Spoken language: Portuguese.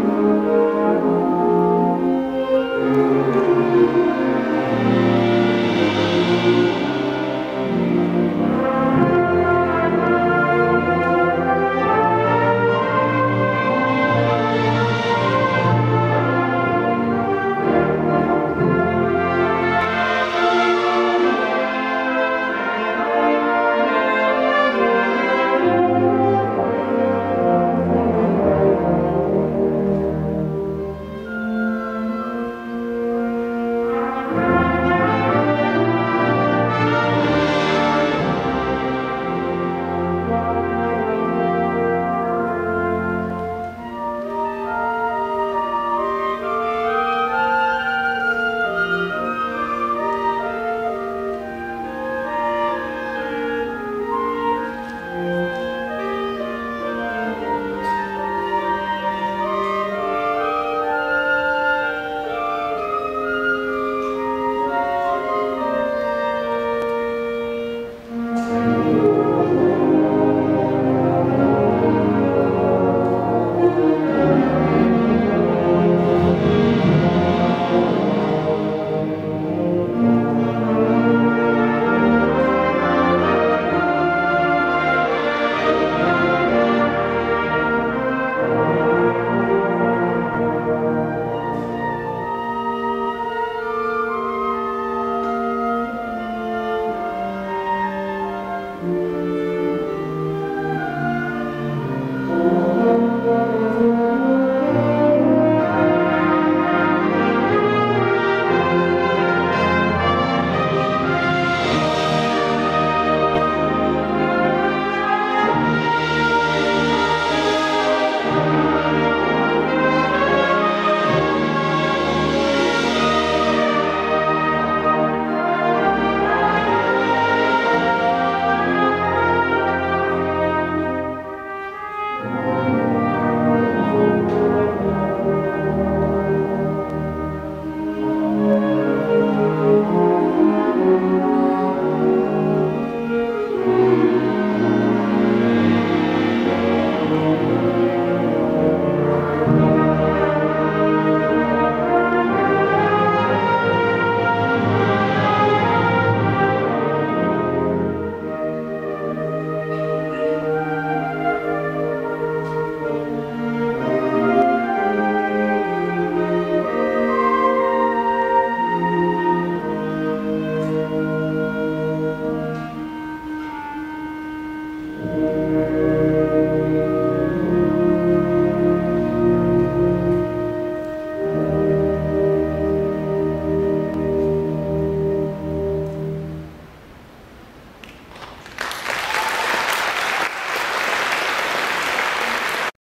Música